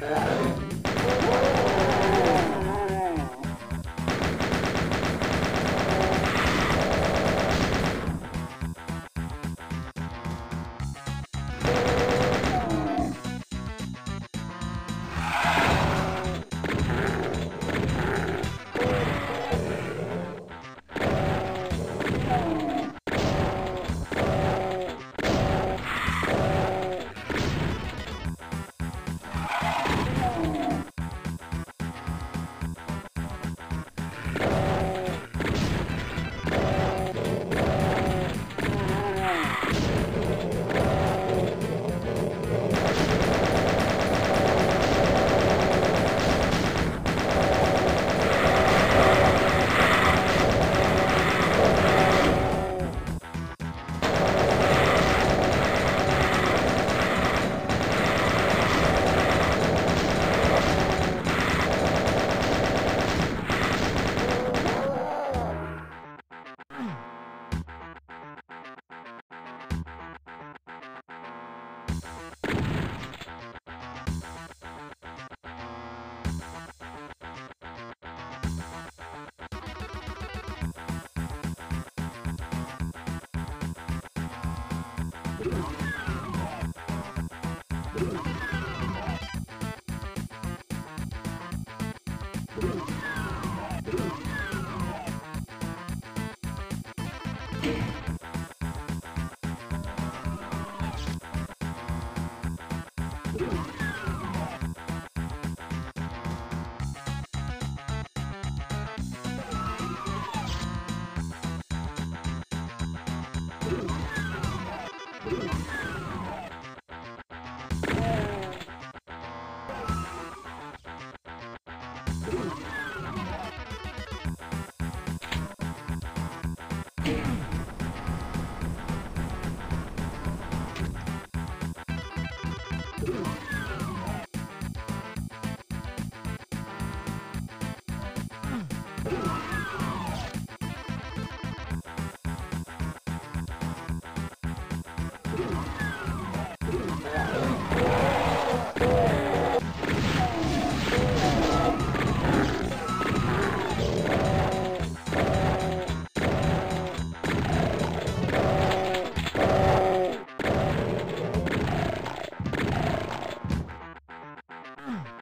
Yeah. Wow.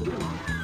Oh,